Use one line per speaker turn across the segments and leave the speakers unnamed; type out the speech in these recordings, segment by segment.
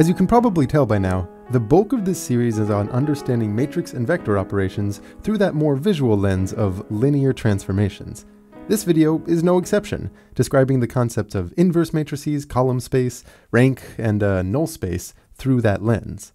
As you can probably tell by now, the bulk of this series is on understanding matrix and vector operations through that more visual lens of linear transformations. This video is no exception, describing the concepts of inverse matrices, column space, rank, and uh, null space through that lens.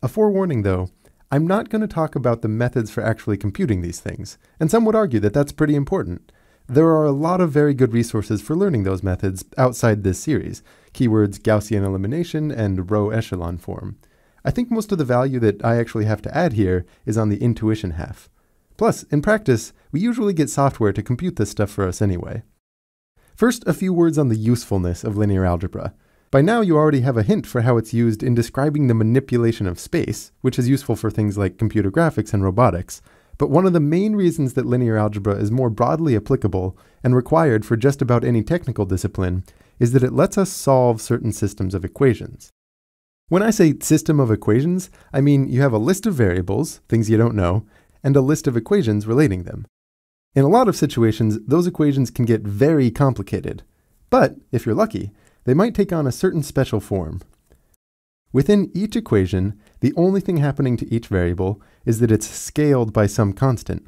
A forewarning though, I'm not going to talk about the methods for actually computing these things, and some would argue that that's pretty important. There are a lot of very good resources for learning those methods outside this series, keywords Gaussian elimination and row echelon form. I think most of the value that I actually have to add here is on the intuition half. Plus, in practice, we usually get software to compute this stuff for us anyway. First, a few words on the usefulness of linear algebra. By now you already have a hint for how it's used in describing the manipulation of space, which is useful for things like computer graphics and robotics. But one of the main reasons that linear algebra is more broadly applicable and required for just about any technical discipline is that it lets us solve certain systems of equations. When I say system of equations, I mean you have a list of variables, things you don't know, and a list of equations relating them. In a lot of situations, those equations can get very complicated. But, if you're lucky, they might take on a certain special form. Within each equation, the only thing happening to each variable is that it's scaled by some constant,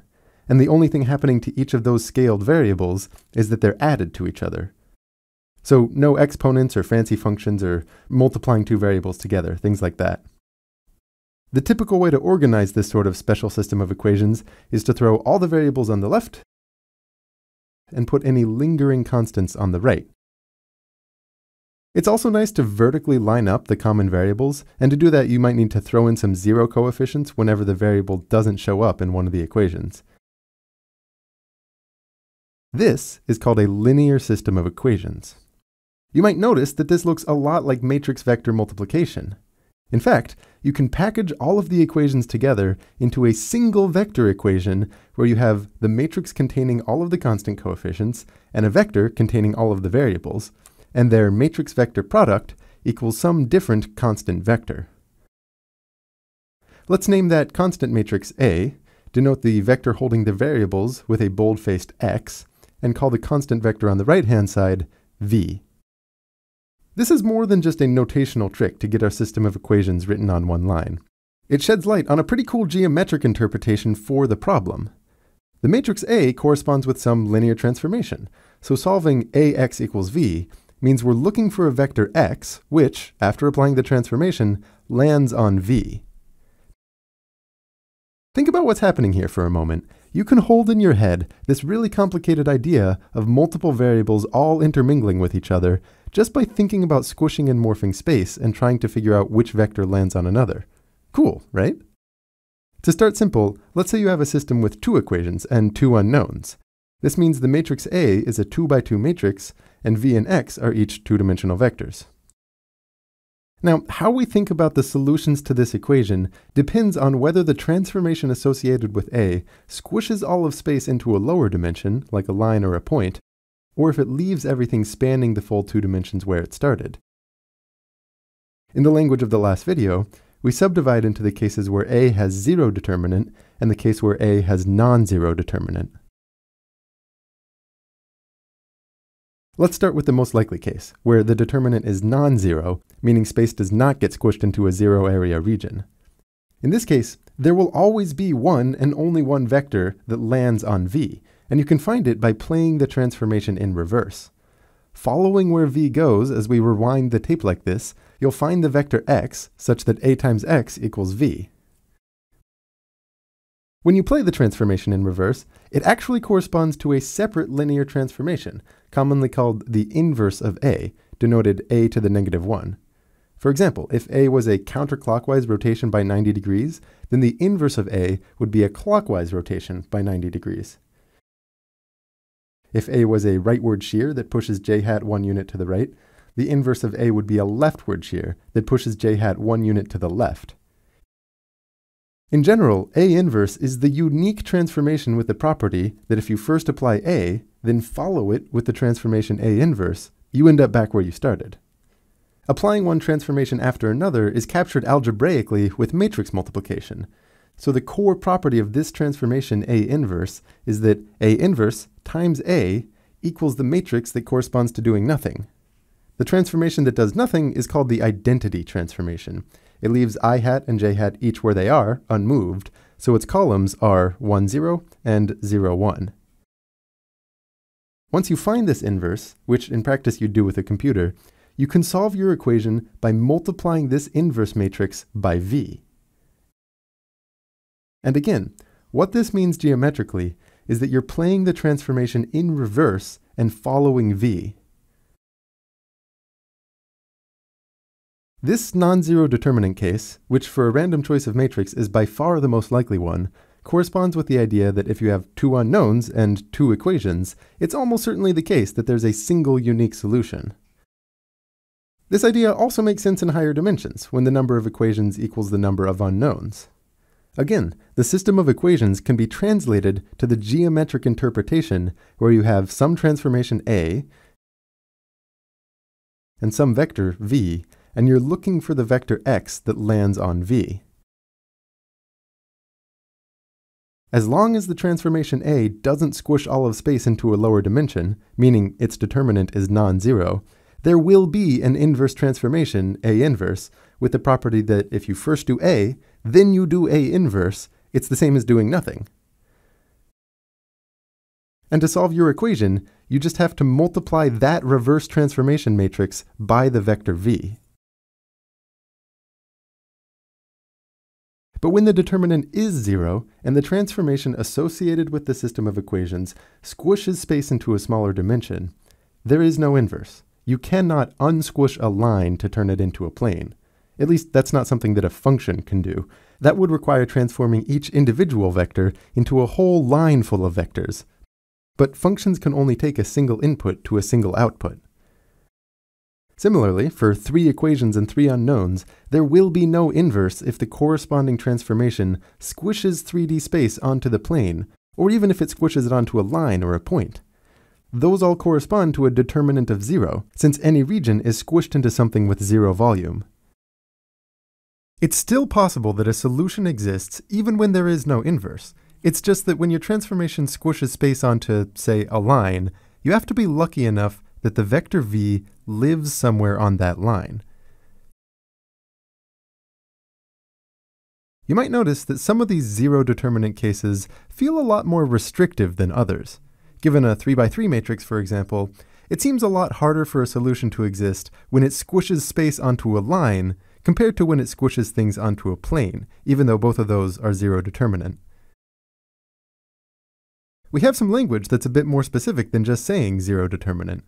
and the only thing happening to each of those scaled variables is that they're added to each other. So no exponents or fancy functions or multiplying two variables together, things like that. The typical way to organize this sort of special system of equations is to throw all the variables on the left and put any lingering constants on the right. It's also nice to vertically line up the common variables, and to do that you might need to throw in some zero coefficients whenever the variable doesn't show up in one of the equations. This is called a linear system of equations. You might notice that this looks a lot like matrix vector multiplication. In fact, you can package all of the equations together into a single vector equation where you have the matrix containing all of the constant coefficients and a vector containing all of the variables, and their matrix vector product equals some different constant vector. Let's name that constant matrix A, denote the vector holding the variables with a bold-faced x, and call the constant vector on the right-hand side v. This is more than just a notational trick to get our system of equations written on one line. It sheds light on a pretty cool geometric interpretation for the problem. The matrix A corresponds with some linear transformation, so solving ax equals v means we're looking for a vector x, which, after applying the transformation, lands on v. Think about what's happening here for a moment. You can hold in your head this really complicated idea of multiple variables all intermingling with each other just by thinking about squishing and morphing space and trying to figure out which vector lands on another. Cool, right? To start simple, let's say you have a system with two equations and two unknowns. This means the matrix A is a 2 by 2 matrix, and V and X are each two-dimensional vectors. Now, how we think about the solutions to this equation depends on whether the transformation associated with A squishes all of space into a lower dimension, like a line or a point, or if it leaves everything spanning the full two dimensions where it started. In the language of the last video, we subdivide into the cases where A has zero determinant and the case where A has non-zero determinant. Let's start with the most likely case, where the determinant is non-zero, meaning space does not get squished into a zero area region. In this case, there will always be one and only one vector that lands on V, and you can find it by playing the transformation in reverse. Following where V goes as we rewind the tape like this, you'll find the vector x such that A times x equals V. When you play the transformation in reverse, it actually corresponds to a separate linear transformation, commonly called the inverse of A, denoted a to the negative 1. For example, if a was a counterclockwise rotation by 90 degrees, then the inverse of a would be a clockwise rotation by 90 degrees. If a was a rightward shear that pushes j hat one unit to the right, the inverse of a would be a leftward shear that pushes j hat one unit to the left. In general, A inverse is the unique transformation with the property that if you first apply A, then follow it with the transformation A inverse, you end up back where you started. Applying one transformation after another is captured algebraically with matrix multiplication. So the core property of this transformation A inverse is that A inverse times A equals the matrix that corresponds to doing nothing. The transformation that does nothing is called the identity transformation. It leaves i hat and j hat each where they are, unmoved, so its columns are 1, 0 and 0, 1. Once you find this inverse, which in practice you'd do with a computer, you can solve your equation by multiplying this inverse matrix by V. And again, what this means geometrically is that you're playing the transformation in reverse and following V. This non-zero determinant case, which for a random choice of matrix is by far the most likely one, corresponds with the idea that if you have two unknowns and two equations, it's almost certainly the case that there's a single unique solution. This idea also makes sense in higher dimensions, when the number of equations equals the number of unknowns. Again, the system of equations can be translated to the geometric interpretation where you have some transformation A and some vector v, and you're looking for the vector x that lands on v. As long as the transformation A doesn't squish all of space into a lower dimension, meaning its determinant is non-zero, there will be an inverse transformation, A inverse, with the property that if you first do A, then you do A inverse, it's the same as doing nothing. And to solve your equation, you just have to multiply that reverse transformation matrix by the vector v. But when the determinant is zero, and the transformation associated with the system of equations squishes space into a smaller dimension, there is no inverse. You cannot unsquish a line to turn it into a plane. At least that's not something that a function can do. That would require transforming each individual vector into a whole line full of vectors. But functions can only take a single input to a single output. Similarly, for three equations and three unknowns, there will be no inverse if the corresponding transformation squishes 3D space onto the plane, or even if it squishes it onto a line or a point. Those all correspond to a determinant of zero, since any region is squished into something with zero volume. It's still possible that a solution exists even when there is no inverse. It's just that when your transformation squishes space onto, say, a line, you have to be lucky enough that the vector v lives somewhere on that line. You might notice that some of these zero determinant cases feel a lot more restrictive than others. Given a 3x3 matrix, for example, it seems a lot harder for a solution to exist when it squishes space onto a line compared to when it squishes things onto a plane, even though both of those are zero determinant. We have some language that's a bit more specific than just saying zero determinant.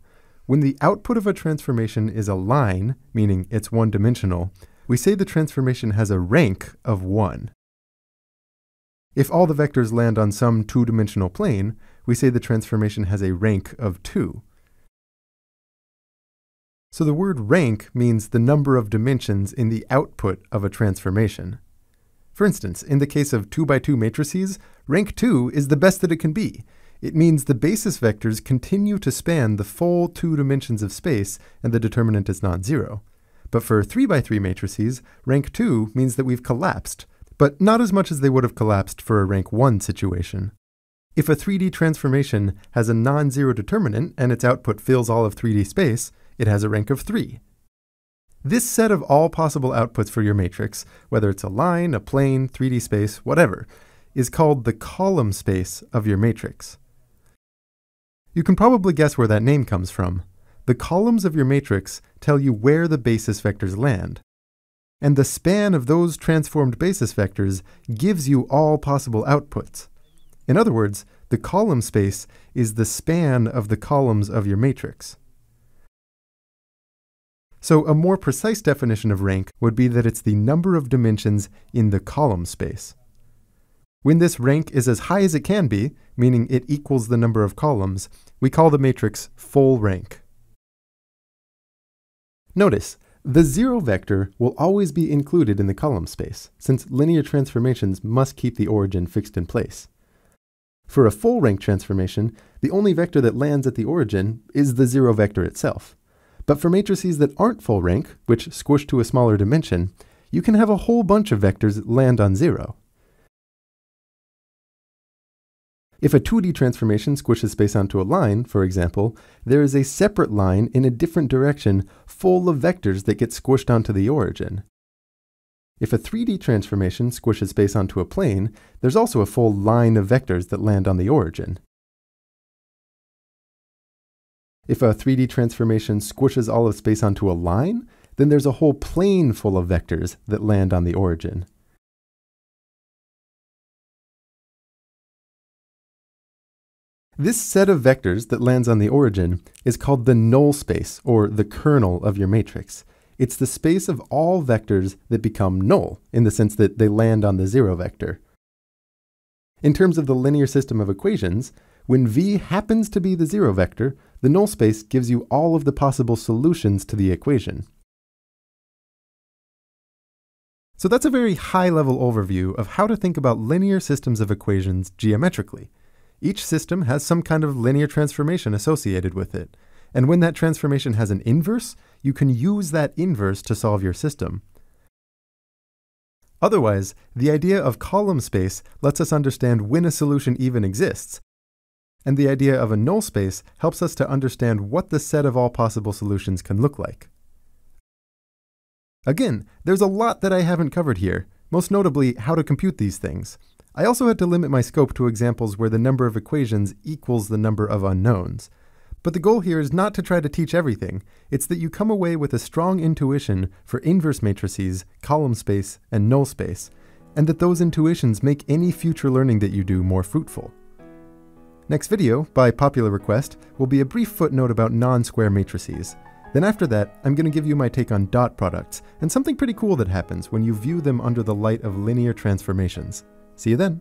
When the output of a transformation is a line, meaning it's one-dimensional, we say the transformation has a rank of 1. If all the vectors land on some two-dimensional plane, we say the transformation has a rank of 2. So the word rank means the number of dimensions in the output of a transformation. For instance, in the case of 2 by 2 matrices, rank 2 is the best that it can be, it means the basis vectors continue to span the full two dimensions of space and the determinant is non-zero. But for 3 by 3 matrices, rank 2 means that we've collapsed, but not as much as they would have collapsed for a rank 1 situation. If a 3D transformation has a non-zero determinant and its output fills all of 3D space, it has a rank of 3. This set of all possible outputs for your matrix, whether it's a line, a plane, 3D space, whatever, is called the column space of your matrix. You can probably guess where that name comes from. The columns of your matrix tell you where the basis vectors land. And the span of those transformed basis vectors gives you all possible outputs. In other words, the column space is the span of the columns of your matrix. So a more precise definition of rank would be that it's the number of dimensions in the column space. When this rank is as high as it can be, meaning it equals the number of columns, we call the matrix full rank. Notice, the zero vector will always be included in the column space, since linear transformations must keep the origin fixed in place. For a full rank transformation, the only vector that lands at the origin is the zero vector itself. But for matrices that aren't full rank, which squish to a smaller dimension, you can have a whole bunch of vectors land on zero. If a 2D transformation squishes space onto a line, for example, there is a separate line in a different direction full of vectors that get squished onto the origin. If a 3D transformation squishes space onto a plane, there's also a full line of vectors that land on the origin. If a 3D transformation squishes all of space onto a line, then there's a whole plane full of vectors that land on the origin. This set of vectors that lands on the origin is called the null space, or the kernel of your matrix. It's the space of all vectors that become null, in the sense that they land on the zero vector. In terms of the linear system of equations, when v happens to be the zero vector, the null space gives you all of the possible solutions to the equation. So that's a very high-level overview of how to think about linear systems of equations geometrically. Each system has some kind of linear transformation associated with it, and when that transformation has an inverse, you can use that inverse to solve your system. Otherwise, the idea of column space lets us understand when a solution even exists, and the idea of a null space helps us to understand what the set of all possible solutions can look like. Again, there's a lot that I haven't covered here, most notably how to compute these things. I also had to limit my scope to examples where the number of equations equals the number of unknowns. But the goal here is not to try to teach everything, it's that you come away with a strong intuition for inverse matrices, column space, and null space, and that those intuitions make any future learning that you do more fruitful. Next video, by popular request, will be a brief footnote about non-square matrices. Then after that, I'm going to give you my take on dot products, and something pretty cool that happens when you view them under the light of linear transformations. See you then.